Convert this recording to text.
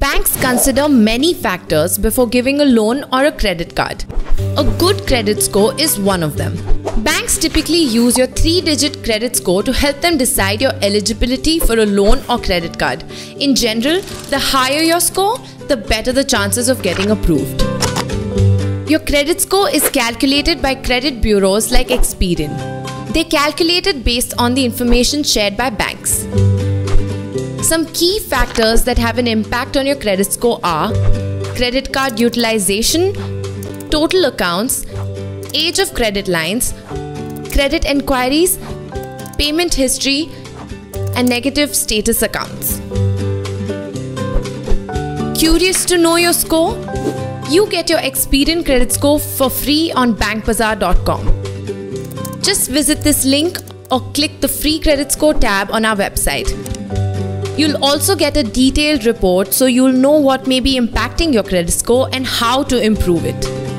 Banks consider many factors before giving a loan or a credit card. A good credit score is one of them. Banks typically use your three digit credit score to help them decide your eligibility for a loan or credit card. In general, the higher your score, the better the chances of getting approved. Your credit score is calculated by credit bureaus like Experian. They calculate it based on the information shared by banks. Some key factors that have an impact on your credit score are credit card utilization, total accounts, age of credit lines, credit enquiries, payment history, and negative status accounts. Curious to know your score? You get your Experian credit score for free on bankbazaar.com. Just visit this link or click the free credit score tab on our website. You'll also get a detailed report so you'll know what may be impacting your credit score and how to improve it.